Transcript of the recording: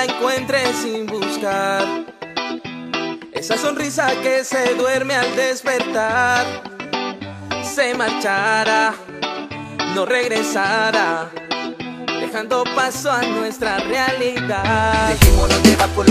la encuentre sin buscar. Esa sonrisa que se duerme al despertar, se marchará, no regresará, dejando paso a nuestra realidad. Dejémonos llevar por